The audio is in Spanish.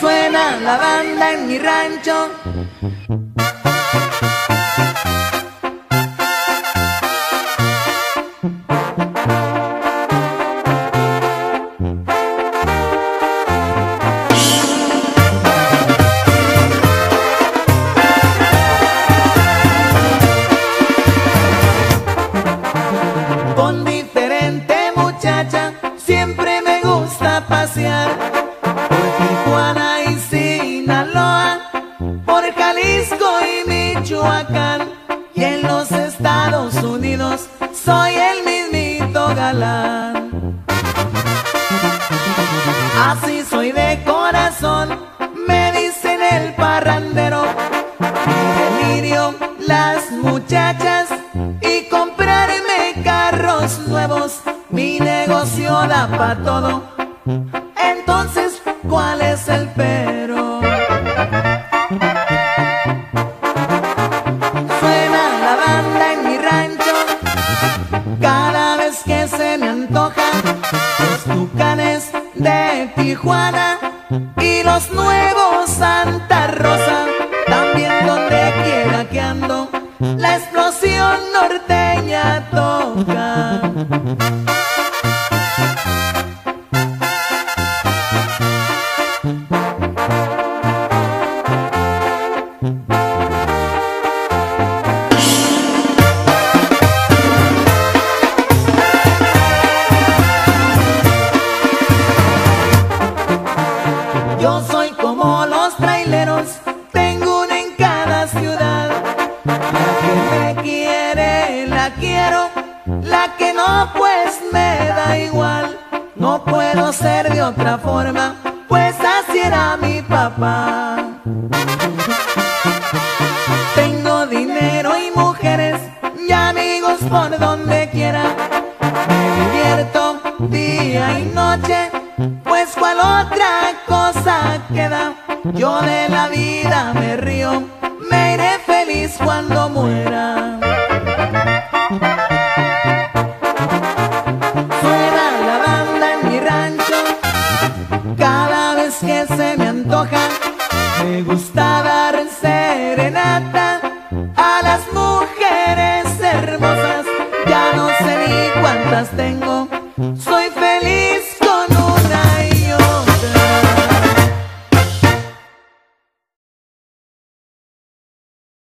Suena la banda en mi rancho. Por Tijuana y Sinaloa, por Jalisco y Michoacán y en los Estados Unidos soy el mismito galán. Así soy de corazón, me dicen el parrandero, mi delirio las muchachas y comprarme carros nuevos, mi negocio da pa' todo. Entonces, ¿cuál es el pero? Suena la banda en mi rancho cada vez que se me antoja los tucanes de Tijuana y los nuevos la quiero, la que no, pues me da igual. No puedo ser de otra forma, pues así era mi papá. Tengo dinero y mujeres y amigos por donde quiera. Me divierto día y noche, pues cual otra cosa queda. Yo de la vida me río, me iré feliz cuando muera. Se me antoja. Me gusta dar serenata a las mujeres hermosas. Ya no sé ni cuántas tengo.